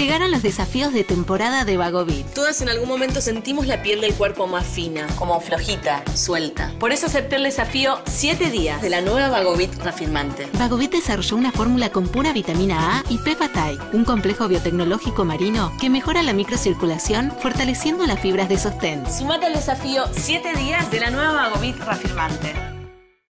Llegaron los desafíos de temporada de Vagovit. Todas en algún momento sentimos la piel del cuerpo más fina, como flojita, suelta. Por eso acepté el desafío 7 días de la nueva Vagovit Reafirmante. Vagovit desarrolló una fórmula con pura vitamina A y Pepatai, un complejo biotecnológico marino que mejora la microcirculación fortaleciendo las fibras de sostén. Sumate al desafío 7 días de la nueva Vagovit Reafirmante.